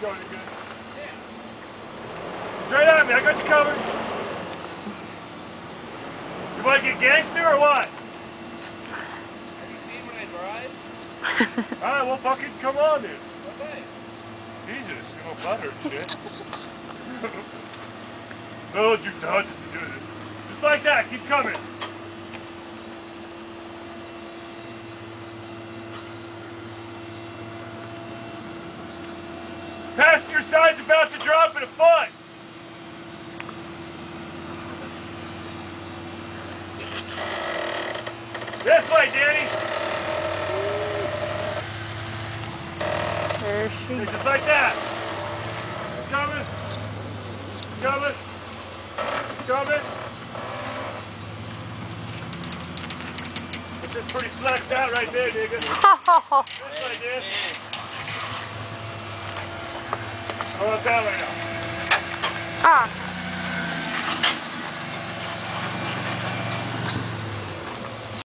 go, nigga. Straight at me, I got you covered. You want to get gangster or what? Have you seen when I drive? Alright, well fucking come on dude. Okay. Jesus, you know, butter and shit. no, you dodges to do this. Just like that, keep coming. Passenger side's about to drop in a foot. This way, Danny. There she Hey, just like that. Coming. Coming. Coming. It's just pretty flexed out right there, nigga. This way, dude. Alabama